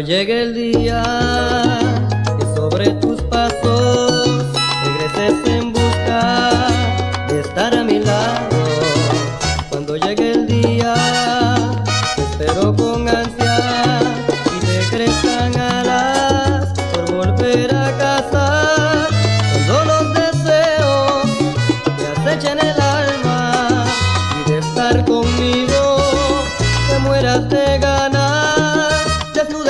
día que sobre tus pasos regreses en busca de estar a mi lado. Cuando llegue el día, te espero con ansia y te crezcan alas por volver a casa. Cuando los deseos te acechen el alma y de estar conmigo te mueras de ganas.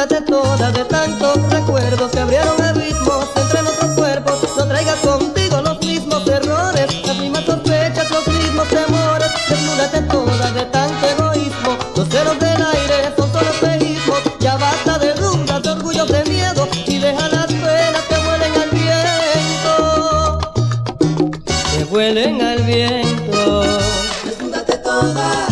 Desnúdate toda de tantos recuerdos que abrieron abismos entre nuestros cuerpos. No traigas contigo los mismos errores, las mismas sospechas, los mismos temores. Desnúdate toda de tanto egoísmo. Los celos del aire son solo espejismos. Ya basta de dudas, de orgullos, de miedo y deja las penas que vuelen al viento. Que vuelen al viento. Desnúdate toda,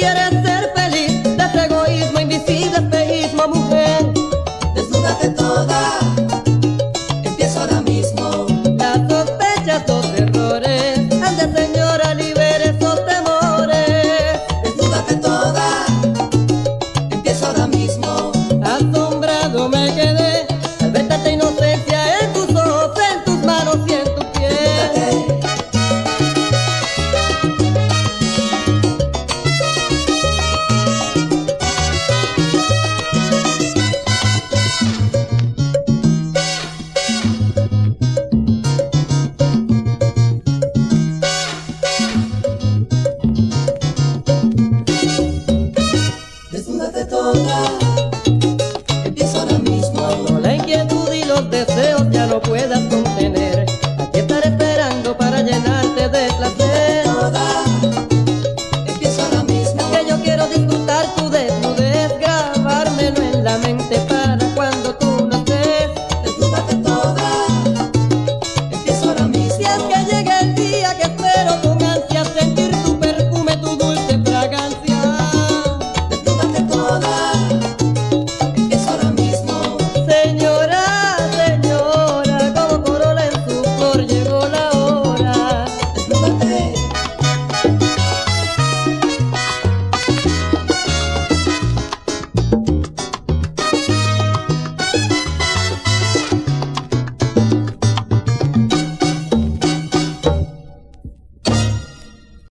quieres ser feliz De este egoísmo, invisible espejismo, mujer. Desnúdate toda,